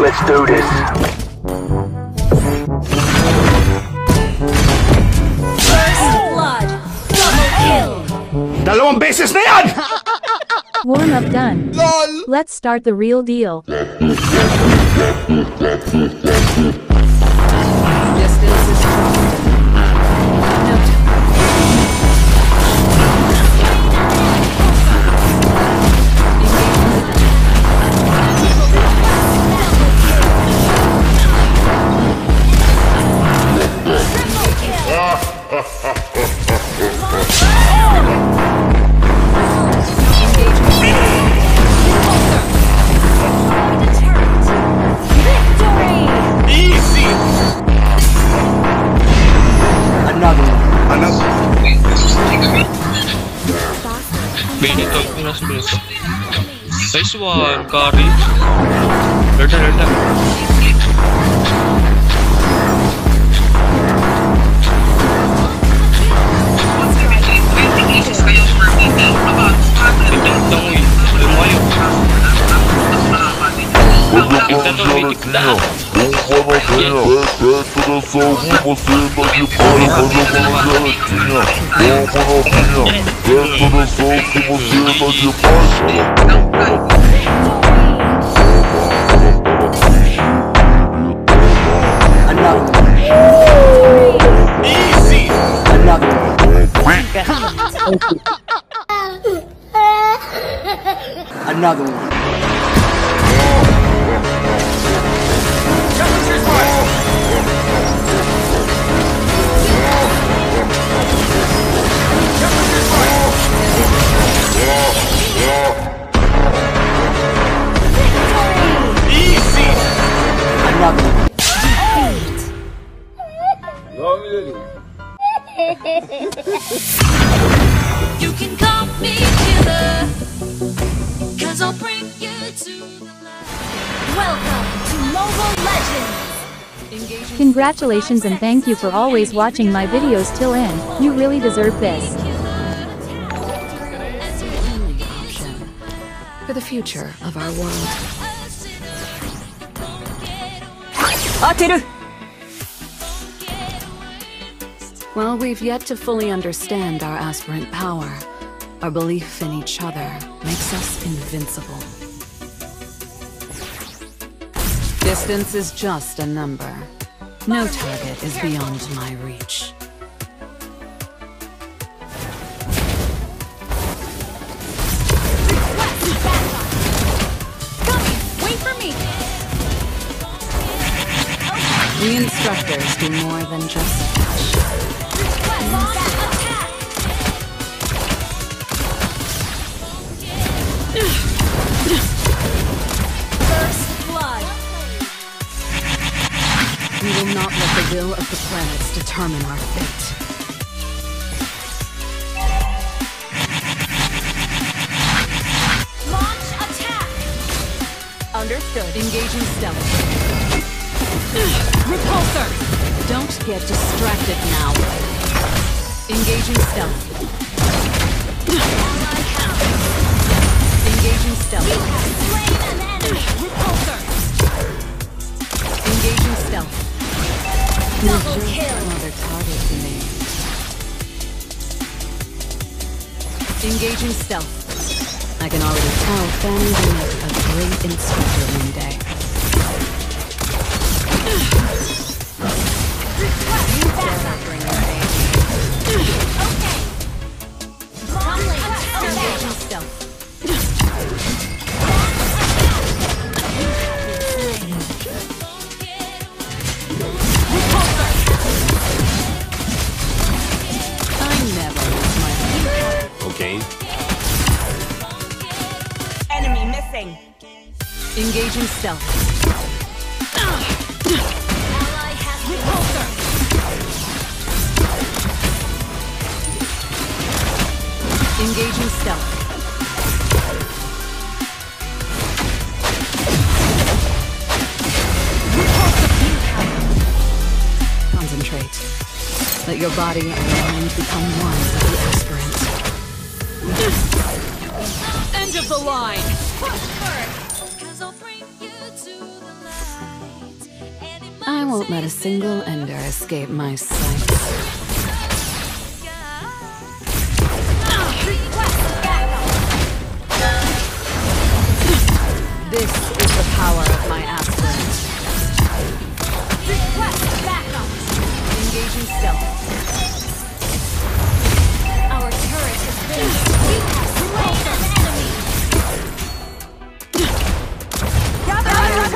Let's do this. Blood. Double kill. Dalawang beses na yan! Warm up done. Let's start the real deal. Medical plus plus. Nice one, Kari. Red na, red na. Ito, ito, ito. Lumayo. Tignan to, may tignan. Another one. Easy! Another one. Another one. Congratulations and thank you for always watching my videos till end. You really deserve this. for the future of our world. While we've yet to fully understand our aspirant power, our belief in each other makes us invincible. Distance is just a number. No target is beyond my reach. Wait for me. We instructors do more than just not let the will of the planets determine our fate. Launch attack. Understood. Engaging stealth. Repulsor! Don't get distracted now. Engaging stealth. Stealth. I can already tell Fanny will make a great instructor one day. stealth. Concentrate. Let your body and mind become one with the aspirant. End of the line! I won't let a single ender escape my sight.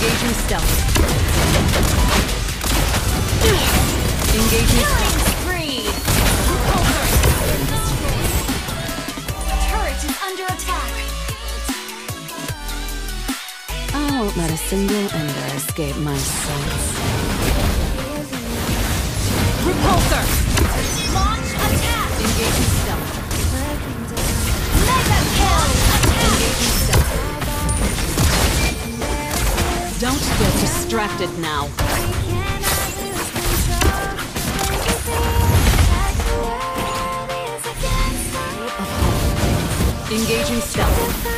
Engaging stealth. Engaging stealth. I won't let a single ender escape my sights. distracted now. Engaging stealth.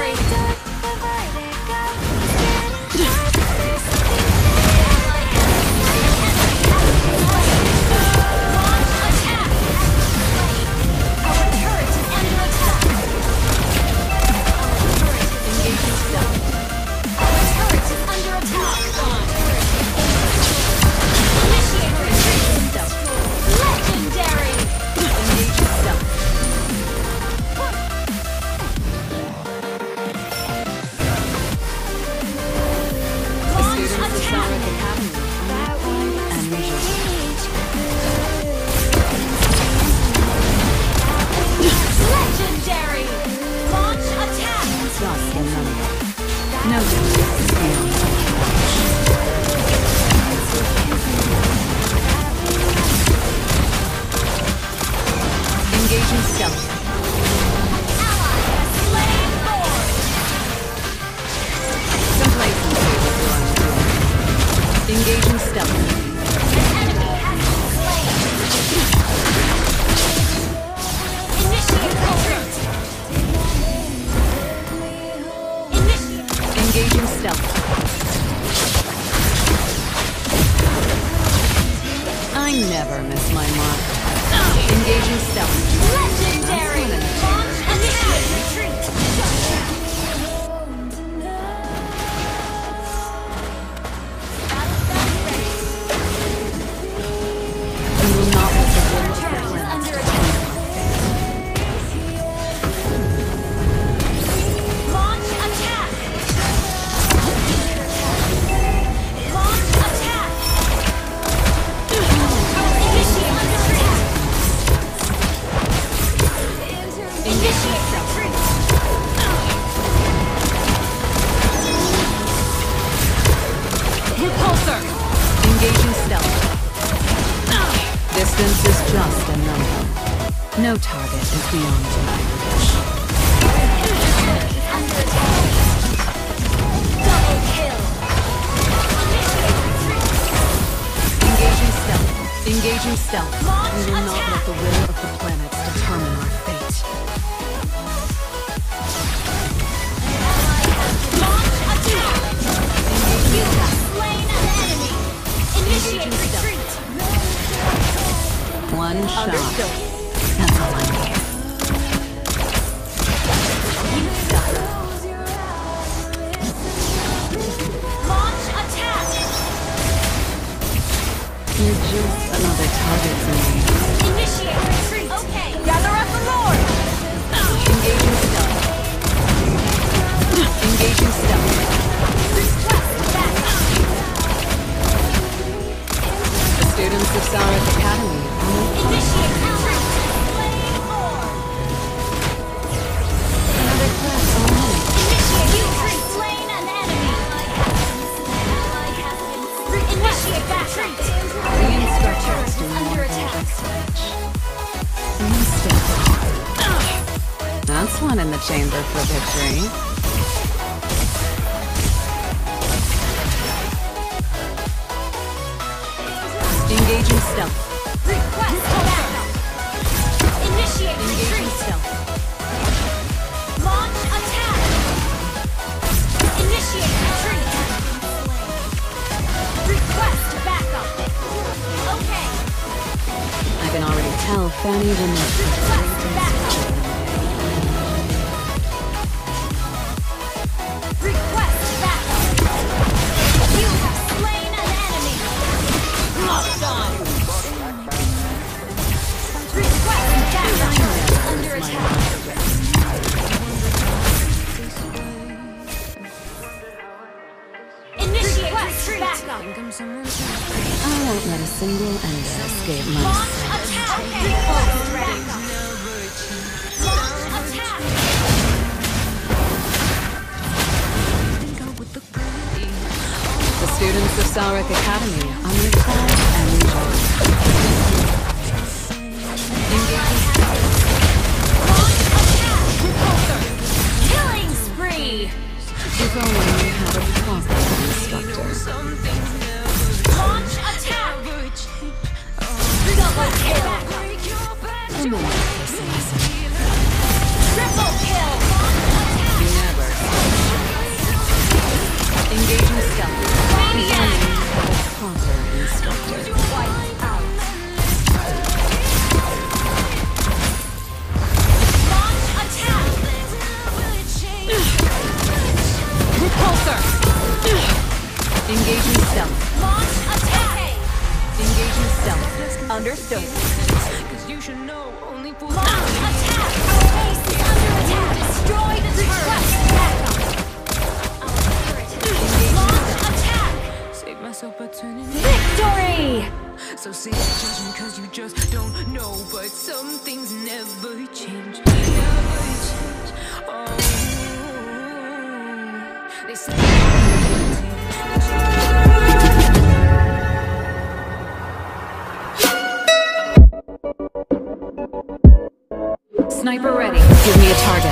Engaging stealth. Launch we will not let the will of the planets determine our fate. Launch attack! You have slain an enemy! Initiate retreat! One shot. Understood. You're just another target to me. Initiate retreat! Okay! Gather up the Lord! Engaging stealth. Engaging stealth. Request! The students of Sarik Academy Initiate chamber for victory. Engaging stealth. Request backup! Initiate Engaging retreat! stealth. Launch attack! Initiate retreat! Request backup! Okay, I can already tell Fanny will make I won't let a single ender escape my sight. Launch attack! The students of Sarik Academy are my and joy. Save myself by turning it. Victory! So judgment cause you just don't know. But some things never change. Never change. Oh. They say Sniper ready. Give me a target.